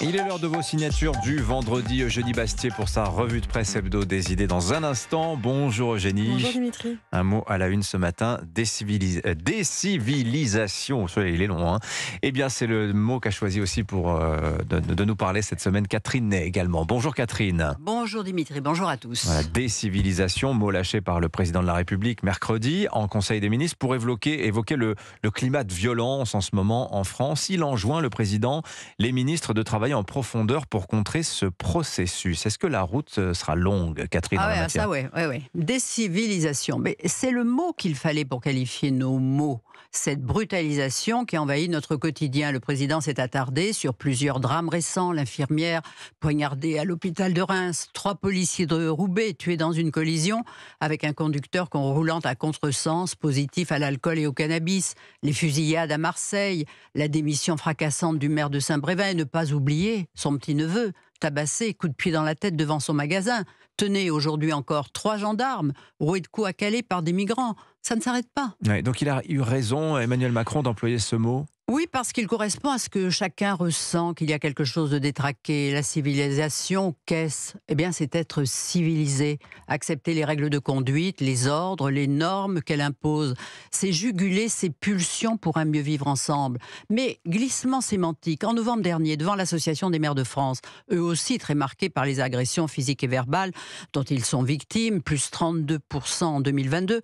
Il est l'heure de vos signatures du vendredi Eugénie Bastier pour sa revue de presse hebdo des idées dans un instant. Bonjour Eugénie. Bonjour Dimitri. Un mot à la une ce matin, décivilis- euh, décivilisation. Il est long. Hein. Eh bien, c'est le mot qu'a choisi aussi pour euh, de, de nous parler cette semaine Catherine Ney également. Bonjour Catherine. Bonjour Dimitri, bonjour à tous. Voilà, décivilisation, mot lâché par le président de la République mercredi en Conseil des ministres pour évoquer, évoquer le, le climat de violence en ce moment en France. Il enjoint le président, les ministres de travailler en profondeur pour contrer ce processus. Est-ce que la route euh, sera longue, Catherine, Ah ouais, ça ouais, ouais, ouais. Décivilisation. Mais c'est le mot qu'il fallait pour qualifier nos mots. Cette brutalisation qui envahit notre quotidien. Le président s'est attardé sur plusieurs drames récents. L'infirmière poignardée à l'hôpital de Reims. Trois policiers de Roubaix tués dans une collision avec un conducteur con roulant à contresens, positif à l'alcool et au cannabis. Les fusillades à Marseille. La démission fracassante du maire de Saint-Brévin. Et ne pas oublier son petit-neveu tabassé, coup de pied dans la tête devant son magasin. Tenez, aujourd'hui encore, trois gendarmes roués de coups à Calais par des migrants. Ça ne s'arrête pas. Donc il a eu raison, Emmanuel Macron, d'employer ce mot? Oui, parce qu'il correspond à ce que chacun ressent, qu'il y a quelque chose de détraqué. La civilisation, qu'est-ce? Eh bien, c'est être civilisé, accepter les règles de conduite, les ordres, les normes qu'elle impose. C'est juguler ses pulsions pour un mieux vivre ensemble. Mais glissement sémantique, en novembre dernier, devant l'Association des maires de France, eux aussi très marqués par les agressions physiques et verbales dont ils sont victimes, plus 32% en 2022,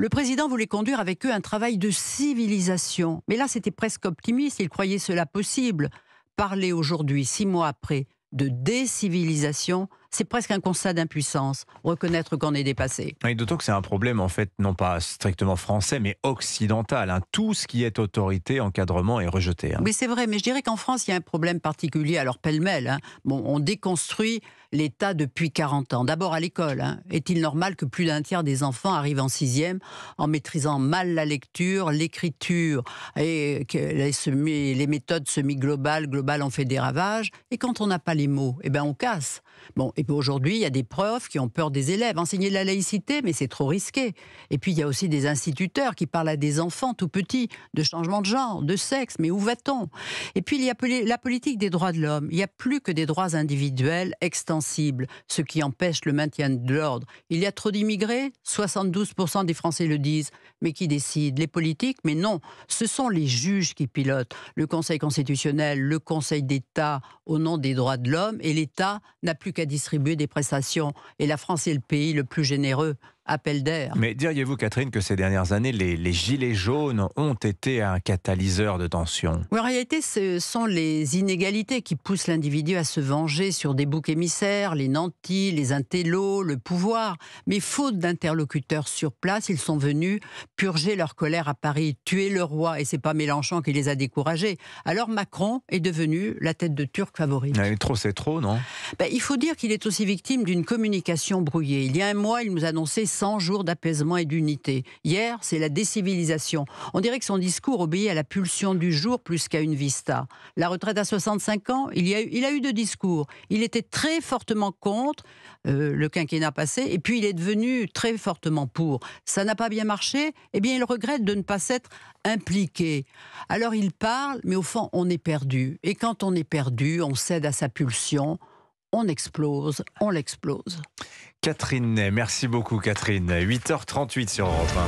le président voulait conduire avec eux un travail de civilisation. Mais là, c'était presque optimiste, il croyait cela possible. Parler aujourd'hui, six mois après, de décivilisation, c'est presque un constat d'impuissance, reconnaître qu'on est dépassé. Et d'autant que c'est un problème, en fait, non pas strictement français, mais occidental. hein. Tout ce qui est autorité, encadrement est rejeté. hein. Oui, c'est vrai, mais je dirais qu'en France, il y a un problème particulier, alors pêle-mêle. hein. Bon, on déconstruit l'État depuis 40 ans. D'abord à l'école. hein. Est-il normal que plus d'un tiers des enfants arrivent en sixième en maîtrisant mal la lecture, l'écriture et les, les méthodes semi-globales, globales, ont fait des ravages? Et quand on n'a pas les mots, eh ben on casse. Bon, et aujourd'hui, il y a des profs qui ont peur des élèves. Enseigner la laïcité, mais c'est trop risqué. Et puis il y a aussi des instituteurs qui parlent à des enfants tout petits de changement de genre, de sexe. Mais où va-t-on? Et puis il y a la politique des droits de l'homme. Il n'y a plus que des droits individuels ce qui empêche le maintien de l'ordre. Il y a trop d'immigrés 72% des Français le disent. Mais qui décide? Les politiques? Mais non, ce sont les juges qui pilotent. Le Conseil constitutionnel, le Conseil d'État au nom des droits de l'homme. Et l'État n'a plus qu'à distribuer des prestations. Et la France est le pays le plus généreux. Appel d'air. Mais diriez-vous, Catherine, que ces dernières années, les, les gilets jaunes ont été un catalyseur de tension Oui, en réalité, ce sont les inégalités qui poussent l'individu à se venger sur des boucs émissaires, les nantis, les intellos, le pouvoir. Mais faute d'interlocuteurs sur place, ils sont venus purger leur colère à Paris, tuer le roi, et c'est pas Mélenchon qui les a découragés. Alors Macron est devenu la tête de Turc favorite. Ouais, Trop, c'est trop, non? Ben, il faut dire qu'il est aussi victime d'une communication brouillée. Il y a un mois, il nous annonçait 100 jours d'apaisement et d'unité. Hier, c'est la décivilisation. On dirait que son discours obéit à la pulsion du jour plus qu'à une vista. La retraite à 65 ans, il, y a, eu- deux discours. Il était très fortement contre euh, le quinquennat passé, et puis il est devenu très fortement pour. Ça n'a pas bien marché, eh bien il regrette de ne pas s'être impliqué. Alors il parle, mais au fond, on est perdu. Et quand on est perdu, on cède à sa pulsion on explose, on l'explose. Catherine merci beaucoup Catherine. 8h38 sur Europe 1.